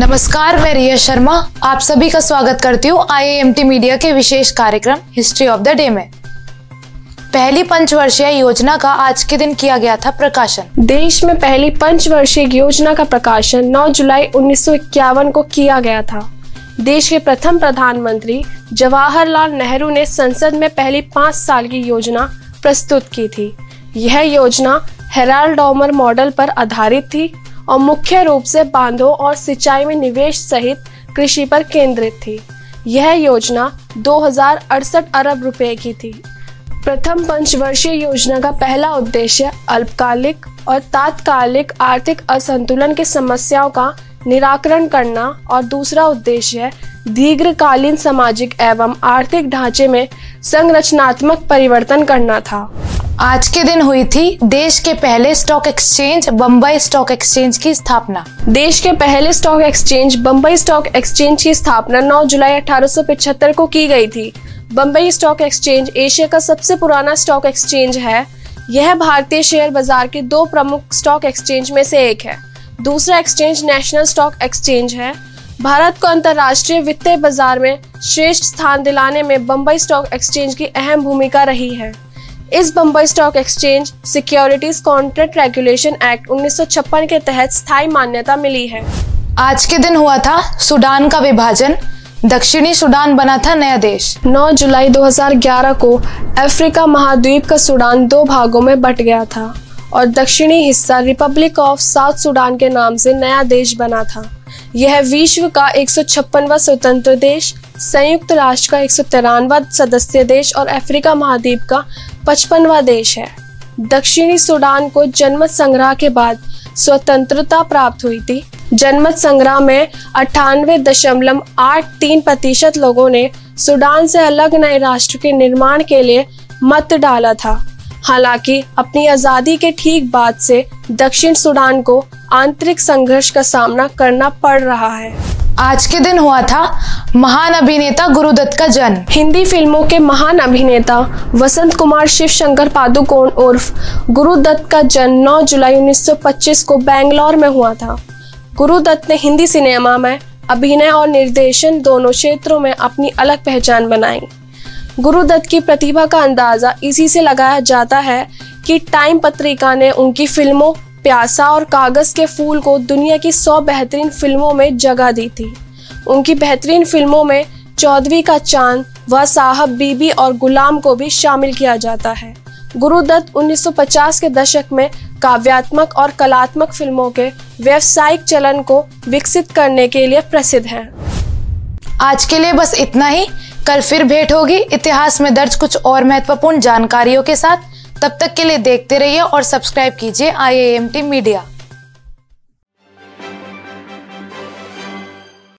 नमस्कार, मैं रिया शर्मा। आप सभी का स्वागत करती हूँ आई मीडिया के विशेष कार्यक्रम हिस्ट्री ऑफ़ द डे में। पहली पंचवर्षीय योजना का आज के दिन किया गया था प्रकाशन। देश में पहली पंचवर्षीय योजना का प्रकाशन 9 जुलाई उन्नीस सौ इक्यावन को किया गया था। देश के प्रथम प्रधानमंत्री जवाहरलाल नेहरू ने संसद में पहली पाँच साल की योजना प्रस्तुत की थी। यह योजना हेराल्ड डॉमर मॉडल पर आधारित थी। और मुख्य रूप से बांधों और सिंचाई में निवेश सहित कृषि पर केंद्रित थी। यह योजना दो हज़ार अड़सठ अरब रुपए की थी। प्रथम पंचवर्षीय योजना का पहला उद्देश्य अल्पकालिक और तात्कालिक आर्थिक असंतुलन की समस्याओं का निराकरण करना और दूसरा उद्देश्य दीर्घकालीन सामाजिक एवं आर्थिक ढांचे में संरचनात्मक परिवर्तन करना था। आज के दिन हुई थी देश के पहले stock exchange Bombay stock exchange की स्थापना। देश के पहले stock exchange Bombay stock exchange की स्थापना 9 जुलाई अठारह को की गई थी। बम्बई स्टॉक एक्सचेंज एशिया का सबसे पुराना स्टॉक एक्सचेंज है। यह भारतीय शेयर बाज़ार के दो प्रमुख स्टॉक एक्सचेंज में से एक है। दूसरा एक्सचेंज नेशनल स्टॉक एक्सचेंज है। भारत को अंतर्राष्ट्रीय वित्तीय बाज़ार में श्रेष्ठ स्थान दिलाने में बम्बई स्टॉक एक्सचेंज की अहम भूमिका रही है। इस Bombay stock exchange securities contract regulation act 1956 के तहत स्थायी मान्यता मिली है। आज के दिन हुआ था सूडान का विभाजन। दक्षिणी सूडान बना था नया देश। 9 जुलाई 2011 को अफ्रीका महाद्वीप का सूडान दो भागों में बट गया था और दक्षिणी हिस्सा रिपब्लिक ऑफ़ साउथ सूडान के नाम से नया देश बना था। यह विश्व का एक स्वतंत्र देश संयुक्त राष्ट्र का एक सदस्य देश और अफ्रीका महाद्वीप का पचपनवा देश है। दक्षिणी सूडान को जनमत संग्रह के बाद स्वतंत्रता प्राप्त हुई थी। जनमत संग्रह में अठानवे दशमलव आठ तीन प्रतिशत लोगों ने सूडान से अलग नए राष्ट्र के निर्माण के लिए मत डाला था। हालाँकि अपनी आज़ादी के ठीक बाद से दक्षिण सूडान को आंतरिक संघर्ष का सामना करना पड़ रहा है। आज के दिन हुआ था महान अभिनेता गुरुदत्त का जन्म। हिंदी फ़िल्मों के महान अभिनेता वसंत कुमार शिव शंकर पादुकोण उर्फ़ गुरुदत्त का जन्म 9 जुलाई 1925 को बेंगलोर में हुआ था। गुरुदत्त ने हिंदी सिनेमा में अभिनय और निर्देशन दोनों क्षेत्रों में अपनी अलग पहचान बनाई। गुरुदत्त की प्रतिभा का अंदाज़ा इसी से लगाया जाता है कि टाइम पत्रिका ने उनकी फ़िल्मों प्यासा और कागज़ के फूल को दुनिया की सौ बेहतरीन फ़िल्मों में जगह दी थी। उनकी बेहतरीन फ़िल्मों में चौधरी का चाँद व साहब बीबी और गुलाम को भी शामिल किया जाता है। गुरुदत्त 1950 के दशक में काव्यात्मक और कलात्मक फ़िल्मों के व्यवसायिक चलन को विकसित करने के लिए प्रसिद्ध हैं। आज के लिए बस इतना ही। कल फिर भेंट होगी। इतिहास में दर्ज कुछ और महत्वपूर्ण जानकारियों के साथ। तब तक के लिए देखते रहिए और सब्सक्राइब कीजिए आई मीडिया